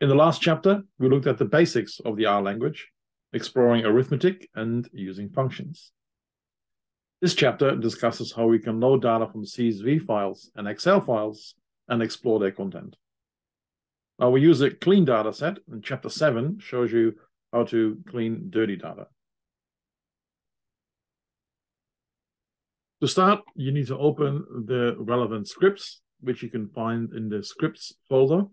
In the last chapter, we looked at the basics of the R language, exploring arithmetic and using functions. This chapter discusses how we can load data from CSV files and Excel files and explore their content. Now we use a clean data set, and chapter 7 shows you how to clean dirty data. To start, you need to open the relevant scripts, which you can find in the scripts folder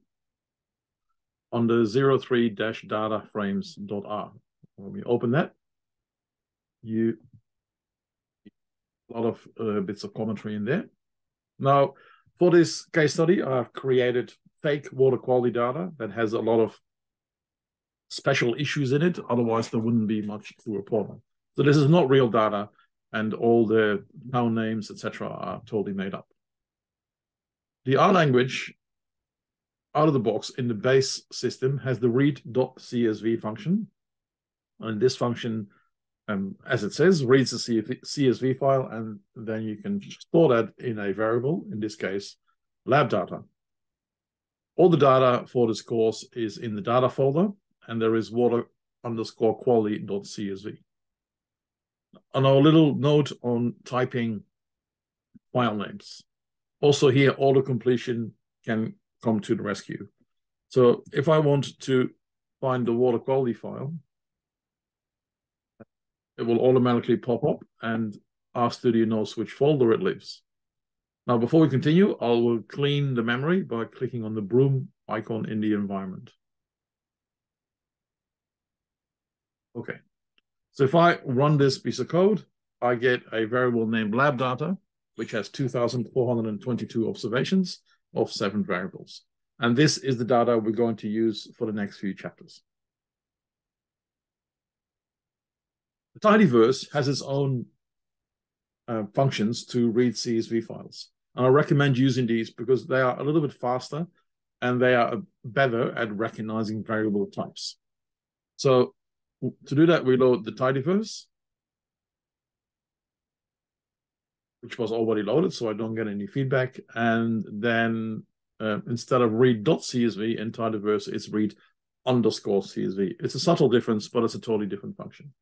on the 03-dataframes.r. When we open that, you a lot of uh, bits of commentary in there. Now, for this case study, I've created fake water quality data that has a lot of special issues in it. Otherwise, there wouldn't be much to report on. So this is not real data, and all the town names, etc., are totally made up. The R language, out of the box in the base system, has the read.csv function, and this function um, as it says, reads the CSV file, and then you can store that in a variable, in this case, lab data. All the data for this course is in the data folder, and there is water underscore quality.csv. And our little note on typing file names. Also here, auto completion can come to the rescue. So if I want to find the water quality file, it will automatically pop up and RStudio knows which folder it lives. Now, before we continue, I will clean the memory by clicking on the broom icon in the environment. Okay, so if I run this piece of code, I get a variable named lab data, which has 2,422 observations of seven variables. And this is the data we're going to use for the next few chapters. The tidyverse has its own uh, functions to read CSV files. And I recommend using these because they are a little bit faster and they are better at recognizing variable types. So to do that, we load the tidyverse, which was already loaded, so I don't get any feedback. And then uh, instead of read.csv in tidyverse, it's read underscore CSV. It's a subtle difference, but it's a totally different function.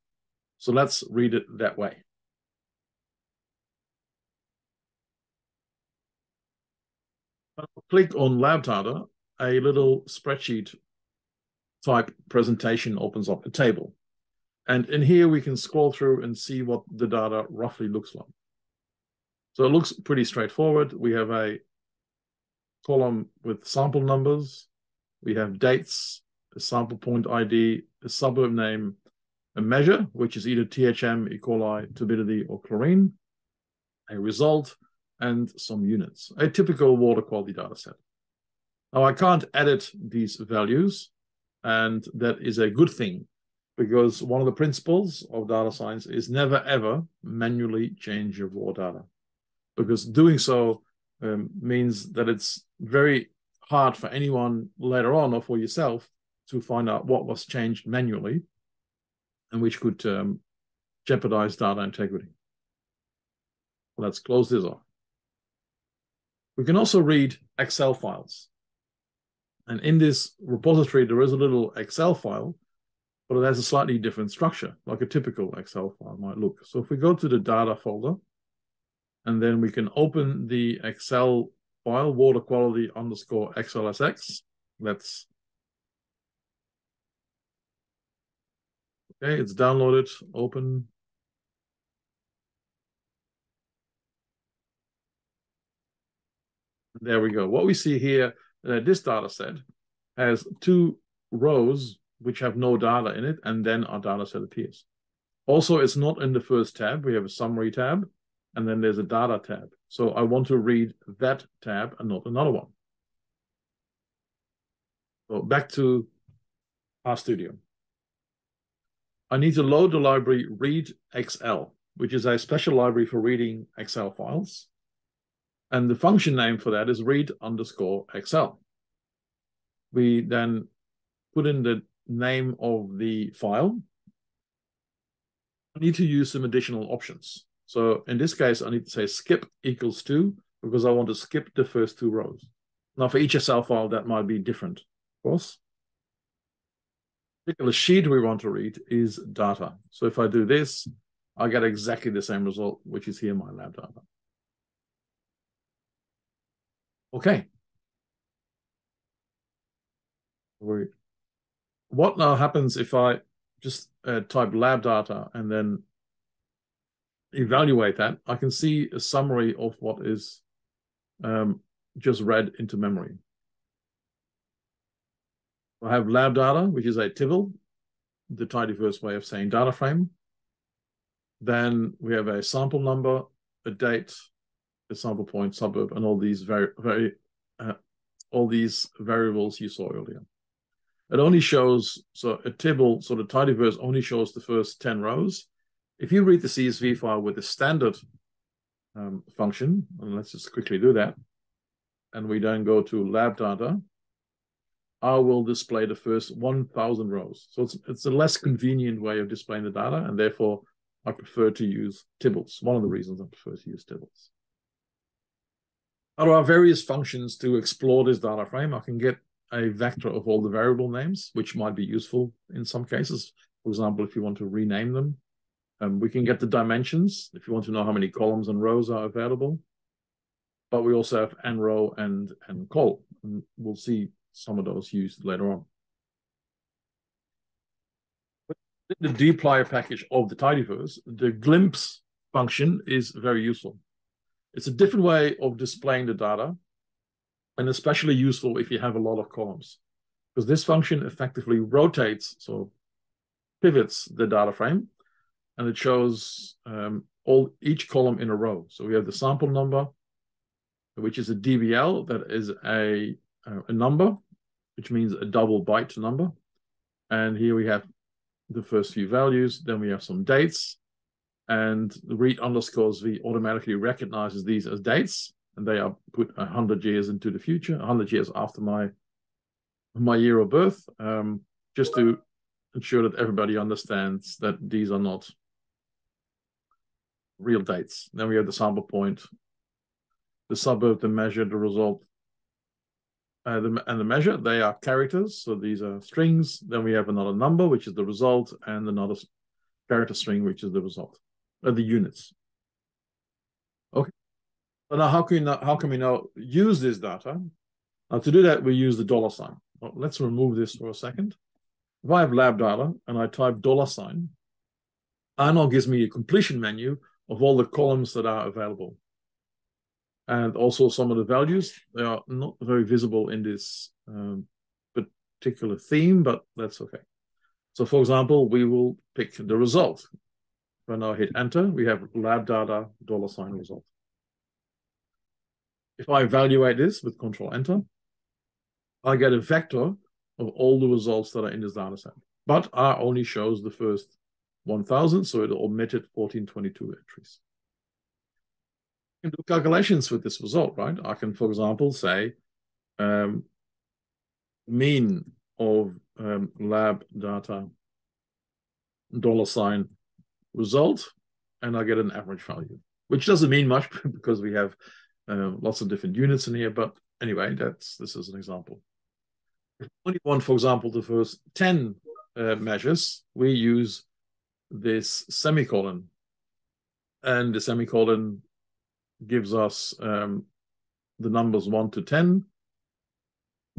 So let's read it that way. click on lab data, a little spreadsheet type presentation opens up a table. And in here, we can scroll through and see what the data roughly looks like. So it looks pretty straightforward. We have a column with sample numbers. We have dates, a sample point ID, a suburb name, a measure, which is either THM, E. coli, turbidity, or chlorine, a result, and some units, a typical water quality data set. Now, I can't edit these values, and that is a good thing because one of the principles of data science is never ever manually change your raw data because doing so um, means that it's very hard for anyone later on or for yourself to find out what was changed manually and which could um, jeopardize data integrity. Let's close this off. We can also read Excel files. And in this repository, there is a little Excel file, but it has a slightly different structure, like a typical Excel file might look. So if we go to the data folder, and then we can open the Excel file, water quality underscore XLSX. Let's Okay, it's downloaded, open. There we go. What we see here, uh, this data set has two rows which have no data in it, and then our data set appears. Also, it's not in the first tab. We have a summary tab, and then there's a data tab. So I want to read that tab and not another one. So back to RStudio. I need to load the library readxl, which is a special library for reading Excel files. And the function name for that is read underscore Excel. We then put in the name of the file. I need to use some additional options. So in this case, I need to say skip equals two because I want to skip the first two rows. Now for each Excel file, that might be different, of course. particular sheet we want to read is data. So if I do this, I get exactly the same result, which is here my lab data. Okay. What now happens if I just uh, type lab data and then evaluate that? I can see a summary of what is um, just read into memory. I have lab data, which is a tibble, the tidyverse way of saying data frame. Then we have a sample number, a date, a sample point, suburb, and all these very, very, uh, all these variables you saw earlier. It only shows, so a table, so the tidyverse only shows the first 10 rows. If you read the CSV file with the standard um, function, and let's just quickly do that, and we then go to lab data, I will display the first 1,000 rows. So it's, it's a less convenient way of displaying the data, and therefore I prefer to use tibbles. One of the reasons I prefer to use tibbles. There are various functions to explore this data frame. I can get a vector of all the variable names, which might be useful in some cases. For example, if you want to rename them, um, we can get the dimensions if you want to know how many columns and rows are available. But we also have n row and n col. And we'll see some of those used later on. the dplyr package of the tidyverse, the glimpse function is very useful. It's a different way of displaying the data, and especially useful if you have a lot of columns, because this function effectively rotates, so pivots the data frame, and it shows um, all each column in a row. So we have the sample number, which is a DBL, that is a, a number, which means a double byte number. And here we have the first few values. Then we have some dates. And the read underscore CSV automatically recognizes these as dates. And they are put 100 years into the future, 100 years after my my year of birth, um, just to ensure that everybody understands that these are not real dates. Then we have the sample point, the suburb, the measure, the result, uh, the, and the measure, they are characters. So these are strings. Then we have another number, which is the result, and another character string, which is the result, uh, the units. Okay. So now how can, we now, how can we now use this data? Now to do that, we use the dollar sign. Well, let's remove this for a second. If I have lab data and I type dollar sign, Arnold gives me a completion menu of all the columns that are available. And also some of the values they are not very visible in this um, particular theme but that's okay. So for example we will pick the result. If i hit enter we have lab data dollar sign result. If i evaluate this with control enter i get a vector of all the results that are in this data set but r only shows the first 1000 so it omitted 1422 entries can do calculations with this result, right? I can, for example, say um, mean of um, lab data dollar sign result, and I get an average value, which doesn't mean much because we have uh, lots of different units in here. But anyway, that's this is an example. If we only want, for example, the first 10 uh, measures, we use this semicolon. And the semicolon gives us um, the numbers 1 to 10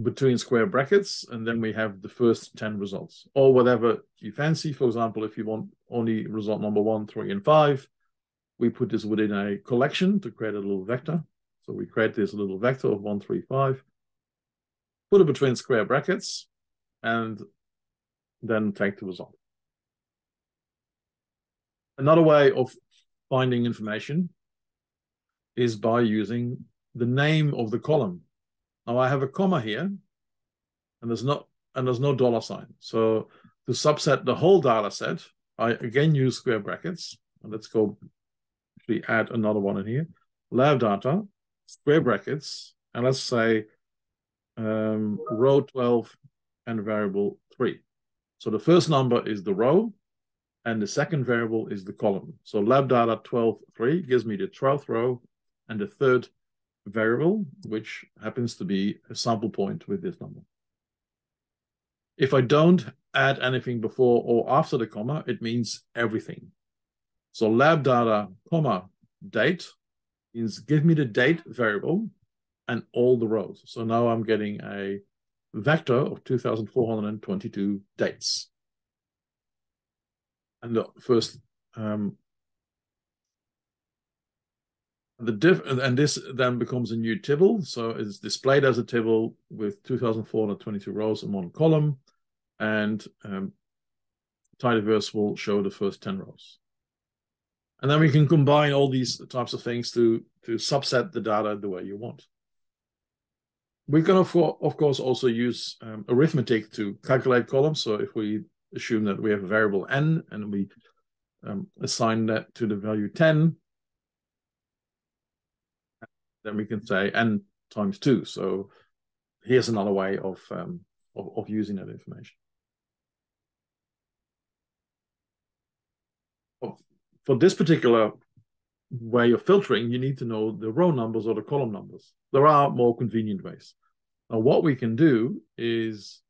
between square brackets, and then we have the first 10 results, or whatever you fancy. For example, if you want only result number 1, 3, and 5, we put this within a collection to create a little vector. So we create this little vector of 1, 3, 5, put it between square brackets, and then take the result. Another way of finding information is by using the name of the column. Now I have a comma here, and there's not and there's no dollar sign. So to subset the whole data set, I again use square brackets. And let's go actually add another one in here. Lab data, square brackets, and let's say um, row 12 and variable 3. So the first number is the row, and the second variable is the column. So lab data 12, 3 gives me the 12th row and the third variable, which happens to be a sample point with this number. If I don't add anything before or after the comma, it means everything. So lab data, comma, date means give me the date variable and all the rows. So now I'm getting a vector of 2,422 dates. And the first um, the diff and this then becomes a new tibble. So it's displayed as a table with 2,422 rows in one column, and um, tidyverse will show the first 10 rows. And then we can combine all these types of things to, to subset the data the way you want. We can, of, of course, also use um, arithmetic to calculate columns. So if we assume that we have a variable n and we um, assign that to the value 10, then we can say n times 2. So here's another way of, um, of, of using that information. For this particular way of filtering, you need to know the row numbers or the column numbers. There are more convenient ways. Now, what we can do is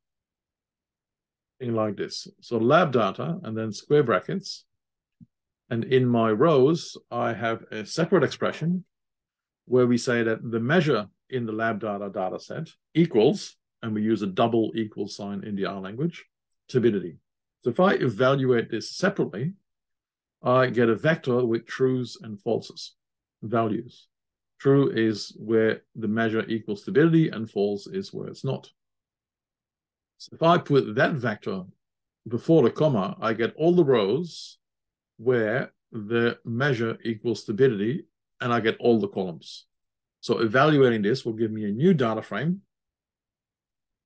thing like this. So lab data and then square brackets. And in my rows, I have a separate expression where we say that the measure in the lab data data set equals, and we use a double equal sign in the R language, turbidity. So if I evaluate this separately, I get a vector with trues and falses, values. True is where the measure equals turbidity and false is where it's not. So if I put that vector before the comma, I get all the rows where the measure equals turbidity, and I get all the columns. So evaluating this will give me a new data frame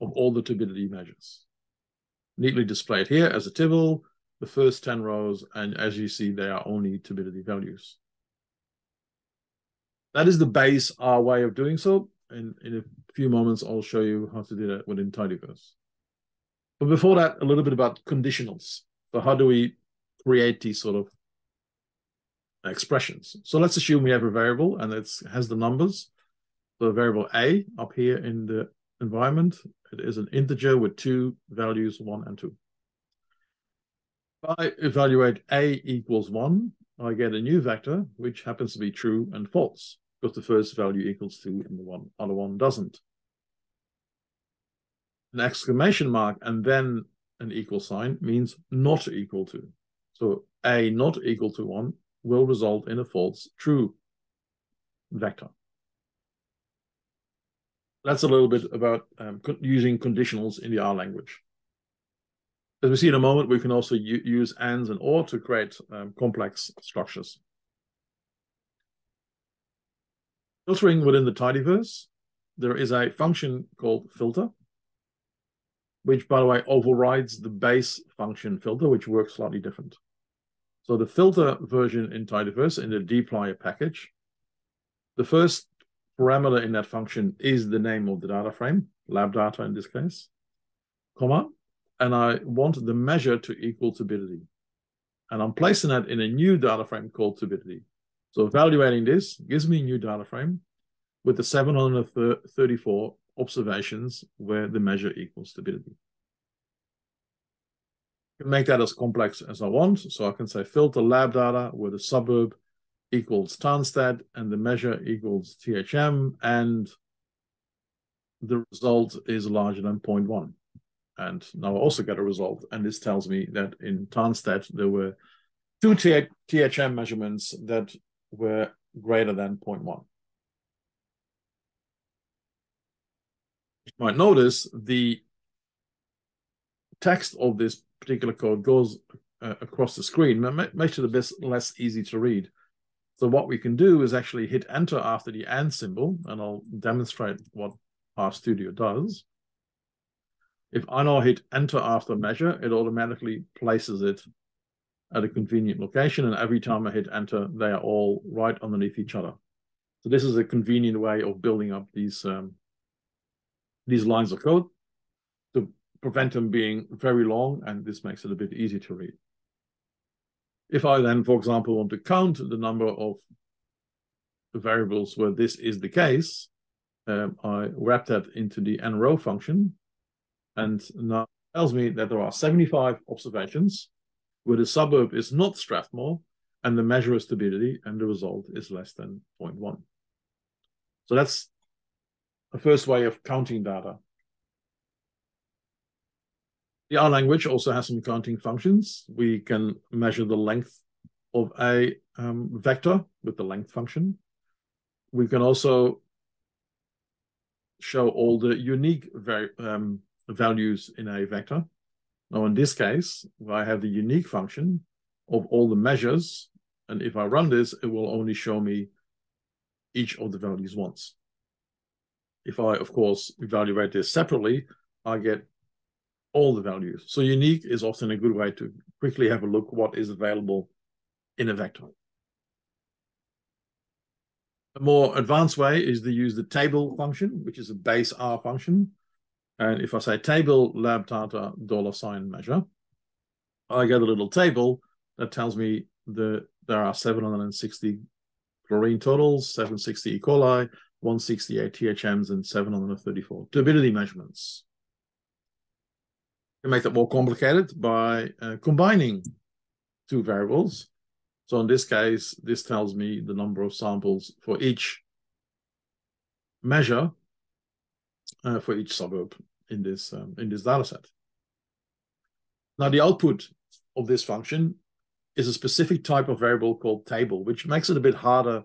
of all the turbidity measures. Neatly displayed here as a table the first 10 rows, and as you see, they are only turbidity values. That is the base R way of doing so. And in a few moments, I'll show you how to do that within tidyverse. But before that, a little bit about conditionals. So how do we create these sort of expressions? So let's assume we have a variable and it has the numbers. The variable a up here in the environment, it is an integer with two values, one and two. If I evaluate a equals 1, I get a new vector, which happens to be true and false, because the first value equals 2 and the one, other one doesn't. An exclamation mark and then an equal sign means not equal to. So a not equal to 1 will result in a false true vector. That's a little bit about um, using conditionals in the R language. As we see in a moment, we can also use ands and or to create um, complex structures. Filtering within the tidyverse, there is a function called filter, which, by the way, overrides the base function filter, which works slightly different. So the filter version in tidyverse in the dplyr package, the first parameter in that function is the name of the data frame, lab data in this case, comma, and I want the measure to equal turbidity. And I'm placing that in a new data frame called turbidity. So evaluating this gives me a new data frame with the 734 observations where the measure equals turbidity. I can make that as complex as I want. So I can say filter lab data where the suburb equals Tanstead and the measure equals THM and the result is larger than 0.1 and now I also get a result. And this tells me that in Tanstead, there were two THM measurements that were greater than 0.1. You might notice the text of this particular code goes uh, across the screen, makes it a bit less easy to read. So what we can do is actually hit enter after the and symbol, and I'll demonstrate what RStudio does. If I now hit enter after measure, it automatically places it at a convenient location. And every time I hit enter, they are all right underneath each other. So this is a convenient way of building up these, um, these lines of code to prevent them being very long. And this makes it a bit easier to read. If I then, for example, want to count the number of variables where this is the case, um, I wrap that into the nrow function and now tells me that there are 75 observations where the suburb is not Strathmore and the measure of turbidity and the result is less than 0.1. So that's the first way of counting data. The R language also has some counting functions. We can measure the length of a um, vector with the length function. We can also show all the unique um, values in a vector. Now, in this case, I have the unique function of all the measures. And if I run this, it will only show me each of the values once. If I, of course, evaluate this separately, I get all the values. So unique is often a good way to quickly have a look what is available in a vector. A more advanced way is to use the table function, which is a base R function. And if I say table lab data dollar sign measure, I get a little table that tells me that there are 760 chlorine totals, 760 E. coli, 168 THMs, and 734 turbidity measurements. You make that more complicated by uh, combining two variables. So in this case, this tells me the number of samples for each measure uh, for each suburb in this um, in this data set. Now the output of this function is a specific type of variable called table, which makes it a bit harder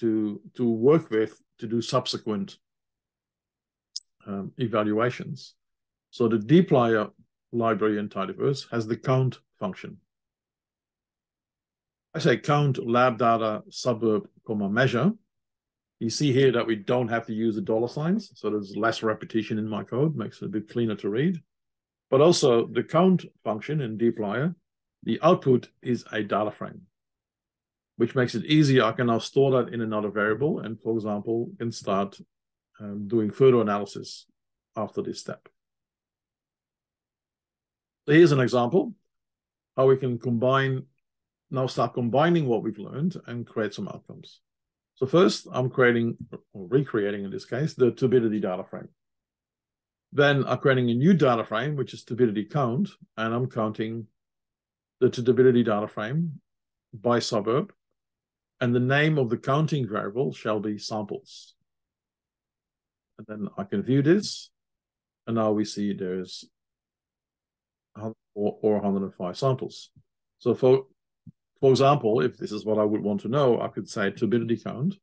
to to work with to do subsequent um, evaluations. So the dplyr library in tidyverse has the count function. I say count lab data suburb comma measure. You see here that we don't have to use the dollar signs, so there's less repetition in my code, makes it a bit cleaner to read. But also the count function in dplyr, the output is a data frame, which makes it easier. I can now store that in another variable and, for example, can start um, doing further analysis after this step. So here's an example how we can combine, now start combining what we've learned and create some outcomes. So first, I'm creating, or recreating in this case, the turbidity data frame. Then I'm creating a new data frame, which is turbidity count, and I'm counting the turbidity data frame by suburb, and the name of the counting variable shall be samples. And then I can view this, and now we see there's or, or 105 samples. So for for example, if this is what I would want to know, I could say turbidity count,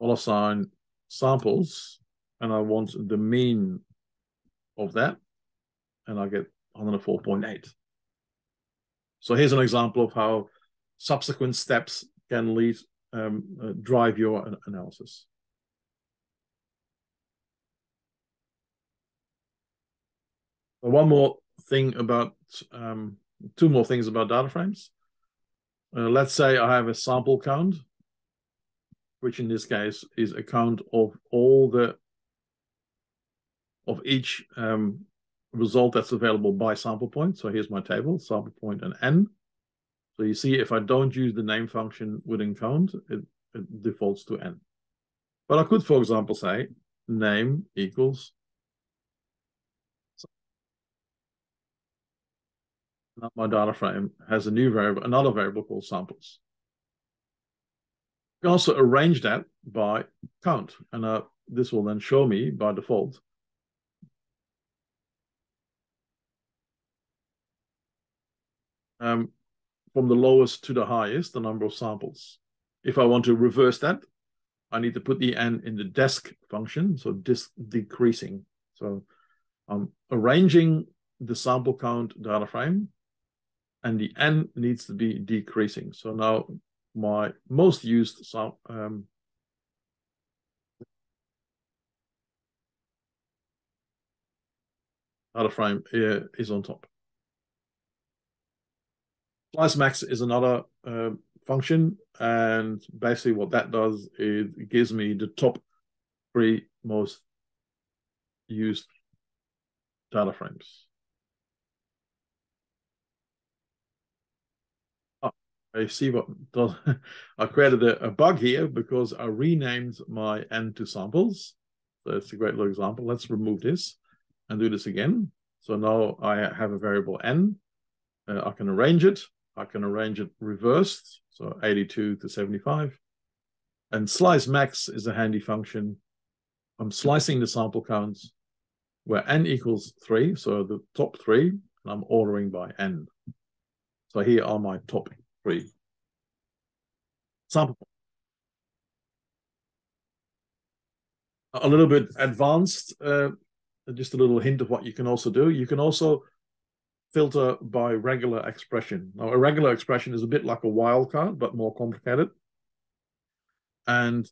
dollar sign samples, and I want the mean of that, and I get 104.8. So here's an example of how subsequent steps can lead um, uh, drive your analysis. One more thing about, um, two more things about data frames. Uh, let's say I have a sample count, which in this case is a count of all the, of each um, result that's available by sample point. So here's my table, sample point and n. So you see, if I don't use the name function within count, it, it defaults to n. But I could, for example, say name equals my data frame has a new variable, another variable called samples. You can also arrange that by count, and uh, this will then show me by default um, from the lowest to the highest the number of samples. If I want to reverse that, I need to put the n in the desc function, so decreasing. So I'm arranging the sample count data frame and the n needs to be decreasing. So now my most used um, data frame is on top. Slice max is another uh, function, and basically what that does is it gives me the top three most used data frames. I see what does, I created a, a, bug here because I renamed my n to samples. So it's a great little example. Let's remove this. and do this again. So now I have a variable n. Uh, I can arrange it. I can arrange it reversed, so 82 to 75. And slice max is a handy function. I'm slicing the sample counts where n equals 3, so the top 3, and I'm ordering by n. So here are my top 3 sample a little bit advanced, uh, just a little hint of what you can also do. You can also filter by regular expression. Now, a regular expression is a bit like a wildcard, but more complicated. And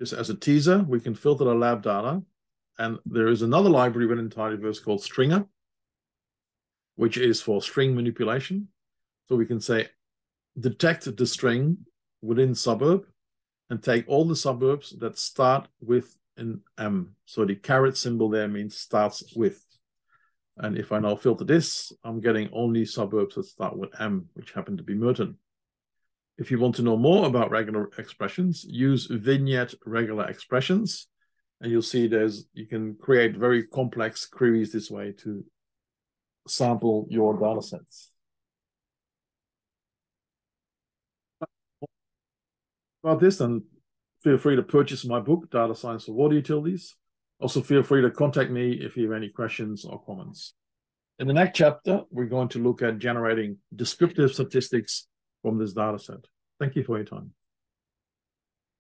just as a teaser, we can filter the lab data. And there is another library within tidyverse called stringr, which is for string manipulation. So we can say, detect the string within suburb and take all the suburbs that start with an M. So the caret symbol there means starts with. And if I now filter this, I'm getting only suburbs that start with M, which happen to be Merton. If you want to know more about regular expressions, use vignette regular expressions, and you'll see there's you can create very complex queries this way to sample your data sets. About this, and feel free to purchase my book, Data Science for Water Utilities. Also, feel free to contact me if you have any questions or comments. In the next chapter, we're going to look at generating descriptive statistics from this data set. Thank you for your time.